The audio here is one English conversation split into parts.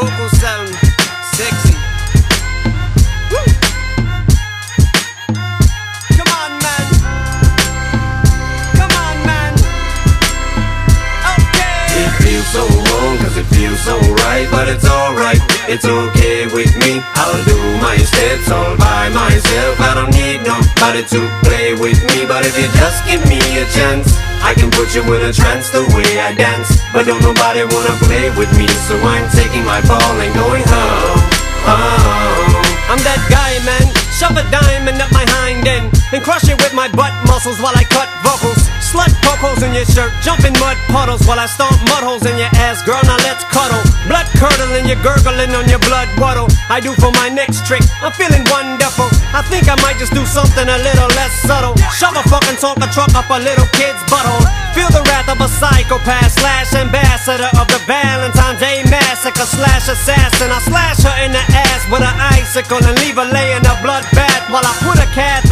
vocal sound. Sexy. It feels so wrong, cause it feels so right, but it's alright. It's okay with me. I'll do my steps all by myself. I don't need nobody to play with me. But if you just give me a chance, I can put you in a trance the way I dance. But don't nobody wanna play with me, so I'm taking my ball and going home. home. I'm that guy, man. Shove a diamond up my hind end and crush it with my butt muscles while I cut vocals. Slut poke holes in your shirt, jump in mud puddles while I stomp mud holes in your ass, girl. Now let's cuddle. Blood curdling, you're gurgling on your blood waddle. I do for my next trick. I'm feeling wonderful. I think I might just do something a little less subtle. Shove a fucking Tonka truck up a little kid's butthole. Feel the wrath of a psychopath slash ambassador of the Valentine's Day massacre slash assassin. I slash her in the ass with an icicle and leave her laying a blood bath while I put a in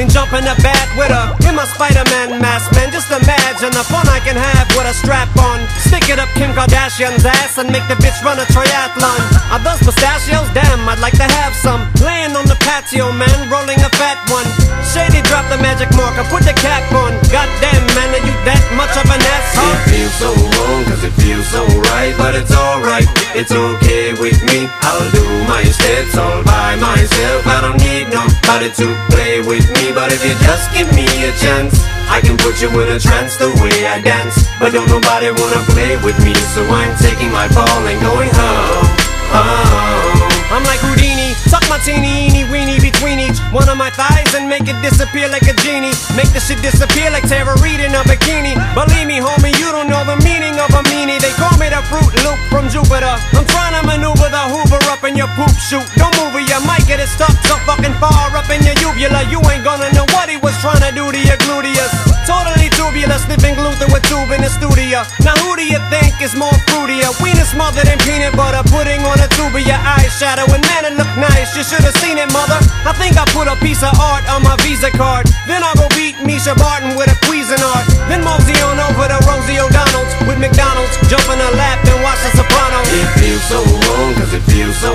and jump in the bath with her in my Spider-Man mask. Man, just imagine the fun I can have with a strap on. Stick it up Kim Kardashian's ass and make the bitch run a triathlon. Are those pistachios? Damn, I'd like to have some. Laying on the patio, man, rolling a fat one. Shady drop the magic marker, put the cap on. Goddamn, man, are you that much of an asshole? It feels so wrong, cause it feels so right, but it's alright. It's okay with me. I'll do my steps all by myself. I don't need nobody to play with me, but if you just give me a chance, I can put you in a trance the way I dance. But don't nobody wanna play with me, so I'm taking my ball and going home. home. I'm like Houdini, tuck my teeny eeny weeny between each one of my thighs and make it disappear like a genie. Make the shit disappear like Tara Reid in a bikini. Believe me, homie, you don't know the meaning of a meanie. They call me the Fruit Loop from Jupiter. I'm trying to maneuver the Hoover up in your poop chute. Don't move it, you might it stuck so fucking far up in your uvula. You ain't gonna know what he was trying to do to your gluteus. Totally tubular, sniffing glue with tube in the studio. Now who do you think is more fruitier? Wiener smothered in peanut butter, pudding on a tube of your eyeshadow. And man, it look nice, you should've seen it, mother. I think I put a piece of art on my Visa card. Then I'll go beat Mischa Barton with a Cuisinart. Then mosey on over to Rosie O'Donnell's with McDonald's. Jump in her lap and watch The Sopranos. It feels so wrong, cause it feels so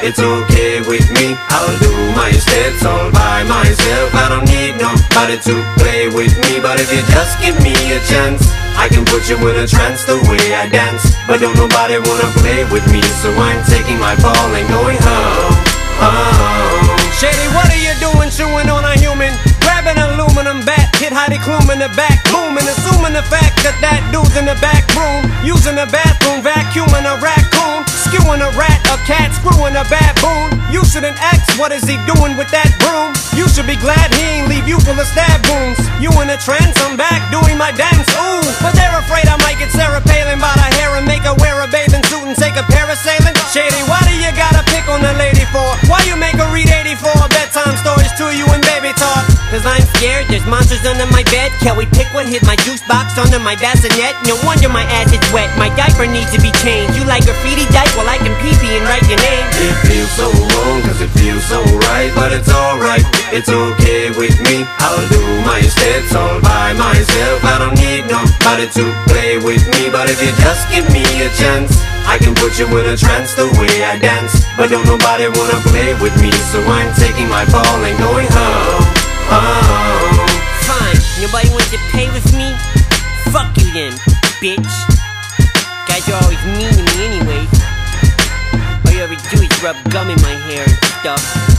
It's okay with me. I'll do my steps all by myself. I don't need nobody to play with me, but if you just give me a chance, I can put you in a trance the way I dance. But don't nobody wanna play with me, so I'm taking my ball and going home. home. Shady, what are you doing chewing on a human? Grabbing aluminum bat, hit Heidi Klum in the back, booming, assuming the fact that that dude's in the back room, using the bathroom, vacuuming a raccoon, a rat, a cat, screwing a baboon. You shouldn't ask what is he doing with that broom. You should be glad he ain't leave you full of stab wounds. You in a trance, I'm back doing my dance, ooh. But they're afraid I might get Sarah Palin by the hair and make her wear a bathing suit and take a parasailing. Shady, why do you gotta pick on the lady for? Monsters under my bed. Kelly Pickwood hit my juice box under my bassinet. No wonder my ass is wet, my diaper needs to be changed. You like graffiti dyke? Well, I can pee pee and write your name. It feels so wrong, cause it feels so right, but it's alright. It's okay with me. I'll do my steps all by myself. I don't need nobody to play with me, but if you just give me a chance, I can put you in a trance the way I dance. But don't nobody wanna play with me, so I'm taking my ball and going home. home. Nobody wants to pay with me? Fuck you then, bitch. Guys are always mean to me anyways. All you ever do is rub gum in my hair and stuff.